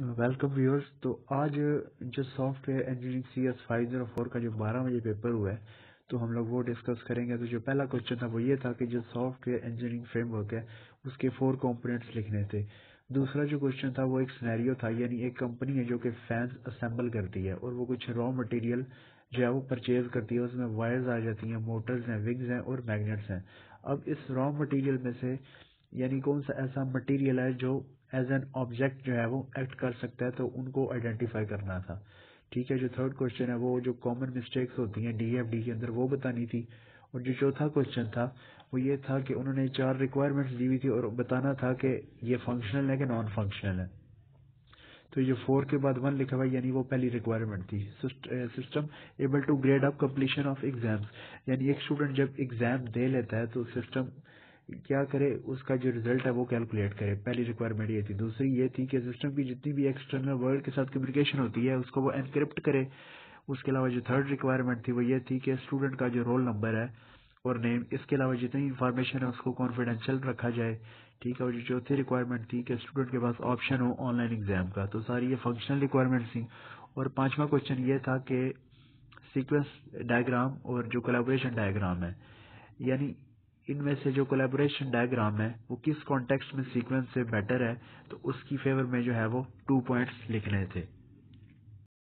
Welcome viewers تو آج جو software engineering C S five zero four کا جو بارہ بجے پیپر ہوا ہے، تو ہم لوگ وہ ڈسکس کریں گے۔ تو جو پہلا کوشچن تھا وہ یہ تھا کہ جو software engineering framework ہے، اس کے فور کمپوننٹس لکھنے تھے۔ دوسرا جو کوشچن تھا وہ ایک سنیریو تھا یعنی ایک کمپنی ہے جو کہ فینس اسمبل کرتی ہے اور وہ کچھ را مٹیریل جو ہے وہ پرچیز کرتی ہے، اس میں وائرز آ جاتی ہیں موٹرز ہیں وگز ہیں اور میگنیٹس ہیں۔ اب اس را مٹیریل میں سے یعنی کون سا ایسا مٹیریل ہے جو ایز این آبجیکٹ جو ہے وہ ایکٹ کر سکتا ہے تو ان کو آئیڈینٹیفائی کرنا تھا۔ ٹھیک ہے، جو تھرڈ کوشچن ہے، وہ جو کامن مسٹیکس ہوتی ہیں ڈی ایف ڈی کے اندر، وہ بتانی تھی۔ اور جو چوتھا کوشچن تھا، وہ یہ تھا کہ انہوں نے چار ریکوائرمنٹس دی ہوئی تھی اور بتانا تھا کہ یہ فنکشنل ہے کہ نان فنکشنل ہے۔ تو یہ فور کے بعد ون لکھا ہوا یعنی وہ پہلی ریکوائرمنٹ تھی۔ System able to grade up completion of exams یعنی ایک اسٹوڈنٹ جب ایگزام دے لیتا ہے تو سسٹم کیا کرے، اس کا جو ریزلٹ ہے وہ کیلکولیٹ کرے۔ پہلی ریکوائرمنٹ یہ تھی۔ دوسری یہ تھی کہ سسٹم کی جتنی بھی ایکسٹرنل ورلڈ کے ساتھ کمیونیکیشن ہوتی ہے، اس کو وہ انکرپٹ کرے۔ اس کے علاوہ جو تھرڈ ریکوائرمنٹ تھی وہ یہ تھی کہ اسٹوڈنٹ کا جو رول نمبر ہے اور نیم اس کے علاوہ جتنی انفارمیشن ہے، اس کو کانفیڈینشیل رکھا جائے۔ ٹھیک ہے، اور جو چوتھی ریکوائرمنٹ تھی کہ اسٹوڈنٹ کے پاس آپشن ہو آن لائن ایگزام کا۔ تو ساری یہ فنکشنل ریکوائرمنٹ تھیں۔ اور پانچواں کوشچن یہ تھا کہ سیکوینس ڈائگرام اور جو کولیبوریشن ڈائگرام ہے یعنی ان میں سے جو کولیبوریشن ڈائگرام ہے، وہ کس کانٹیکس میں سیکوینس سے بیٹر ہے، تو اس کی فیور میں جو ہے وہ ٹو پوائنٹس لکھنے تھے۔